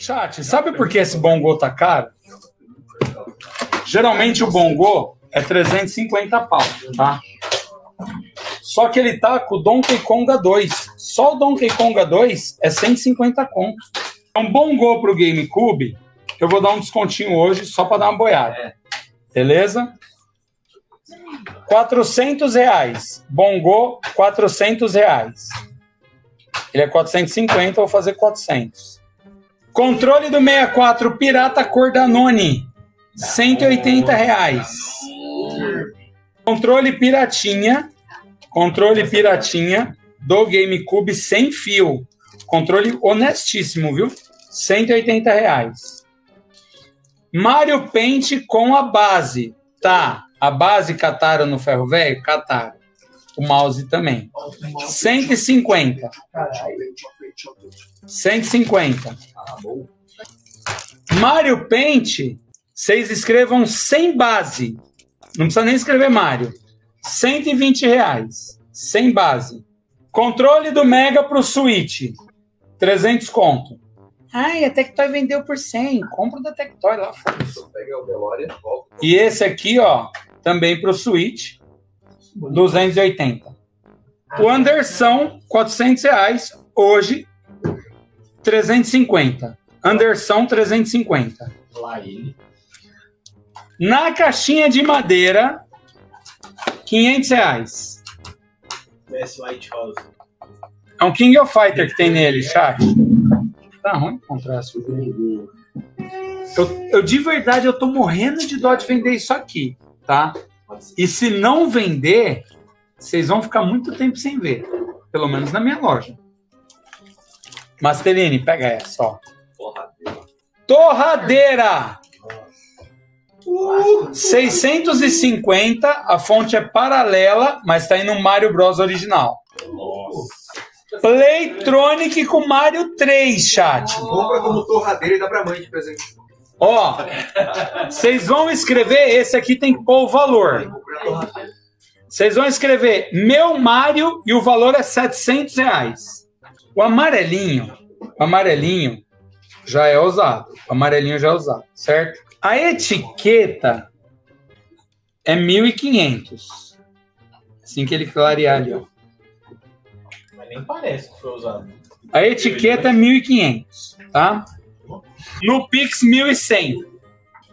Chat, sabe por que esse Bongo tá caro? Geralmente o Bongo é 350 pau, tá? Só que ele tá com o Donkey Konga 2. Só o Donkey Konga 2 é 150 conto. Então, Bongo pro GameCube, eu vou dar um descontinho hoje só para dar uma boiada. Beleza? 400 reais. Bongo, 400 reais. Ele é 450, eu vou fazer 400. Controle do 64 Pirata Cor Danone, 180 reais. Controle Piratinha, controle Piratinha do GameCube sem fio. Controle honestíssimo, viu? 180 reais. Mario Paint com a base. Tá, a base cataram no ferro velho? Cataram. O mouse também. 150. 150. Mario Paint, vocês escrevam sem base. Não precisa nem escrever Mario. 120 reais. Sem base. Controle do Mega pro Switch. 300 conto. Ai, a Tectoy vendeu por 100. Compra da Tectoy lá fora. E esse aqui, ó, também pro Switch. 280. O Anderson, 400 reais. Hoje, 350. Anderson, 350. Lá ele. Na caixinha de madeira, 500 reais. Messi White House. É um King of Fighter que tem nele, chat. Tá ruim o contraste. Eu, eu de verdade eu tô morrendo de dó de vender isso aqui, tá? E se não vender, vocês vão ficar muito tempo sem ver. Pelo menos na minha loja. Masteline, pega essa, ó. Porra. Torradeira! 650, a fonte é paralela, mas tá aí no Mario Bros original. Nossa. Playtronic com Mario 3, chat. Compra como torradeira e dá pra mãe de presente. Ó, vocês vão escrever, esse aqui tem que pôr o valor. Torradeira. Vocês vão escrever meu Mário e o valor é 700 reais. O amarelinho, o amarelinho já é usado. O amarelinho já é usado, certo? A etiqueta é 1.500. Assim que ele clarear ali, ó. Mas nem parece que foi usado. A etiqueta é 1.500, tá? No Pix 1.100.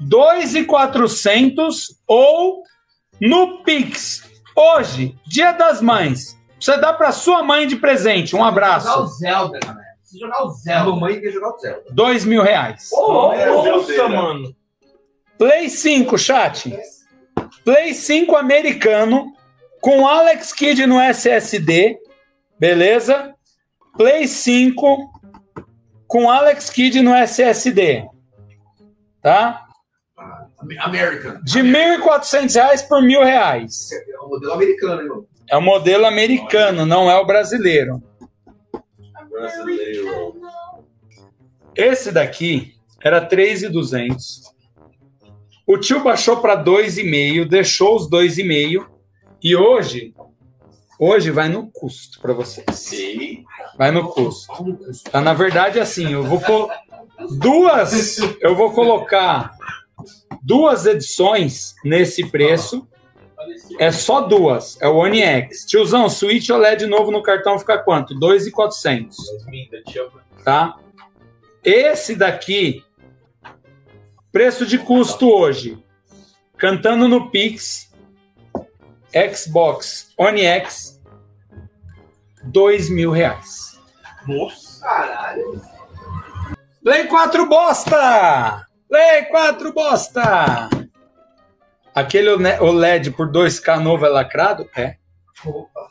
2.400 ou no Pix. Hoje, Dia das Mães. Você dá para sua mãe de presente. Um Jogar o abraço. Zelda, galera. Se jogar o A Zelda. mamãe quer jogar o Zelda. Dois mil reais. Nossa, mano. Play 5, chat. Play 5 americano com Alex Kidd no SSD. Beleza? Play 5 com Alex Kidd no SSD. Tá? American. De 1.400 reais por mil reais. É o modelo americano, irmão. É o modelo americano, não é o brasileiro. Brasileiro. Esse daqui era 3,200. O tio baixou para 2,5, deixou os 2,5 e hoje hoje vai no custo para vocês. Sim. Vai no custo. Tá, na verdade assim, eu vou duas, eu vou colocar duas edições nesse preço. É só duas, é o One X. Tiozão, Switch OLED novo no cartão fica quanto? 2,400 Minda, tia. tá? Esse daqui, preço de custo hoje, cantando no Pix, Xbox One X, dois mil reais. Nossa. Caralho. Play 4 bosta! Play 4 bosta! Aquele OLE- OLED por 2K novo é lacrado? É. Opa.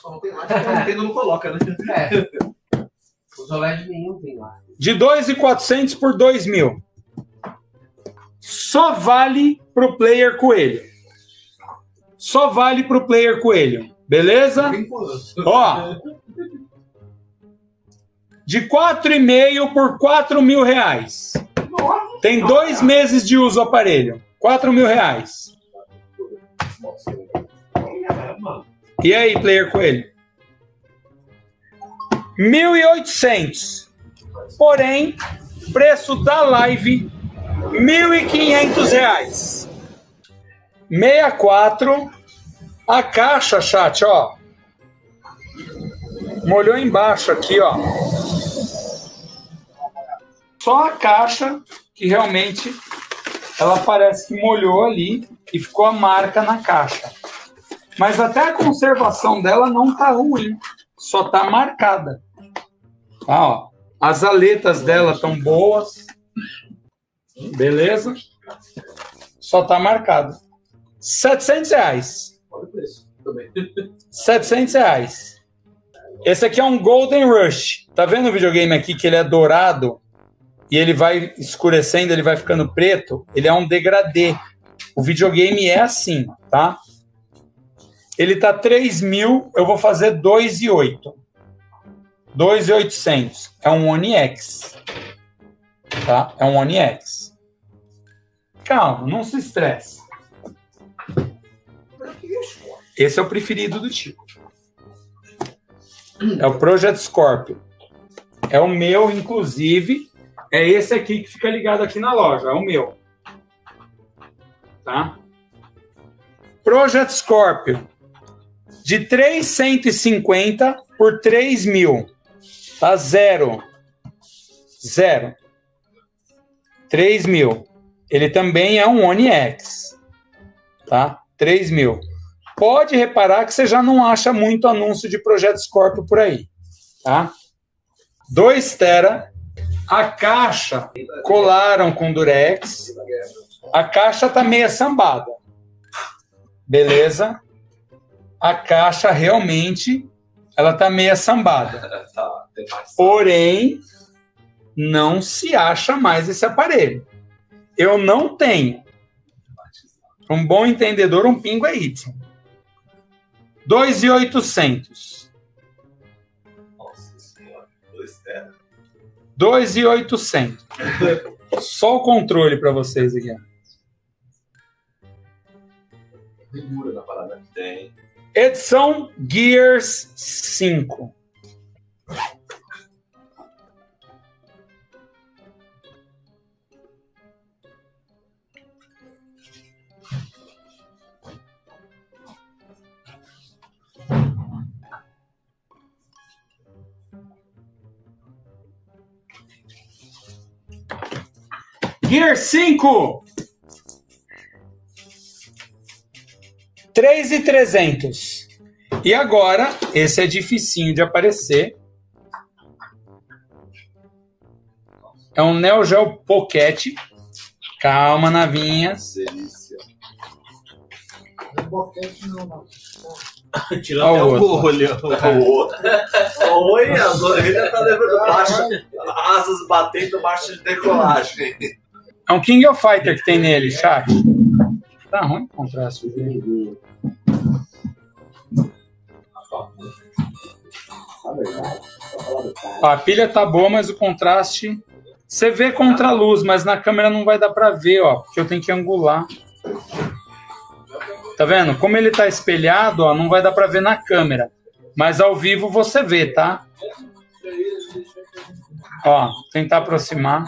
Só não tem lá, porque o Nintendo não coloca, né? É. Os OLED nenhum tem lá. De 2,400 por 2 mil. Só vale pro player coelho. Só vale pro player coelho. Beleza? Ó. De 4,5 por 4 mil reais. Tem dois meses de uso o aparelho. 4 mil reais. E aí, player coelho? 1.800. Porém, preço da live, 1.500 reais. 64. A caixa, chat, ó. Molhou embaixo aqui, ó. Só a caixa que realmente ela parece que molhou ali e ficou a marca na caixa. Mas até a conservação dela não tá ruim, só tá marcada. Tá, ó. As aletas dela estão boas. Beleza? Só tá marcado. 700 reais. Olha o preço também. 700 reais. Esse aqui é um Golden Rush. Tá vendo o videogame aqui que ele é dourado e ele vai escurecendo, ele vai ficando preto? Ele é um degradê. O videogame é assim, tá? Ele tá 3 mil, eu vou fazer 2,8. 2,800. É um One X. Tá? É um One X. Calma, não se estresse. Esse é o preferido do Tico. É o Project Scorpio. É o meu, inclusive. É esse aqui que fica ligado aqui na loja. É o meu. Tá? Project Scorpio. De 350 por 3 mil. Tá zero. Zero. 3 mil. Ele também é um One X. Tá? 3 mil. Pode reparar que você já não acha muito anúncio de Projeto Scorpio por aí. Tá? 2 tera. A caixa colaram com durex. A caixa tá meia sambada. Beleza? A caixa realmente ela tá meia sambada. Tá. Porém, não se acha mais esse aparelho. Eu não tenho. Um bom entendedor, um pingo é Y. 2,800. Nossa senhora. Dois teras. 2,800. Só o controle para vocês aqui. Figura na parada. Tem. Edição Gears 5. Gear 5. 3,300. E agora, esse é dificinho de aparecer. É um Neo Geo Pocket. Calma, navinhas. Delícia. Tirou Ó até o o outro. olho. O outro. Oi, as orelhas tá levando baixa. Asas batendo baixa de decolagem. É um King of Fighter que tem nele, chat. Tá ruim o contraste dele. Ó, A pilha tá boa, mas o contraste. Você vê contra a luz, mas na câmera não vai dar pra ver, ó, porque eu tenho que angular. Tá vendo? Como ele tá espelhado, ó, não vai dar pra ver na câmera. Mas ao vivo você vê, tá? Ó, tentar aproximar.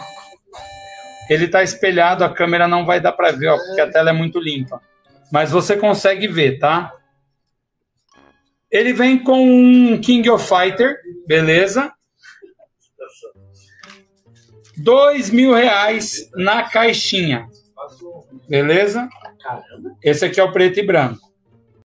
Ele tá espelhado, a câmera não vai dar pra ver, ó, porque a tela é muito limpa. Mas você consegue ver, tá? Ele vem com um King of Fighter, beleza? Dois mil reais na caixinha, beleza? Esse aqui é o preto e branco.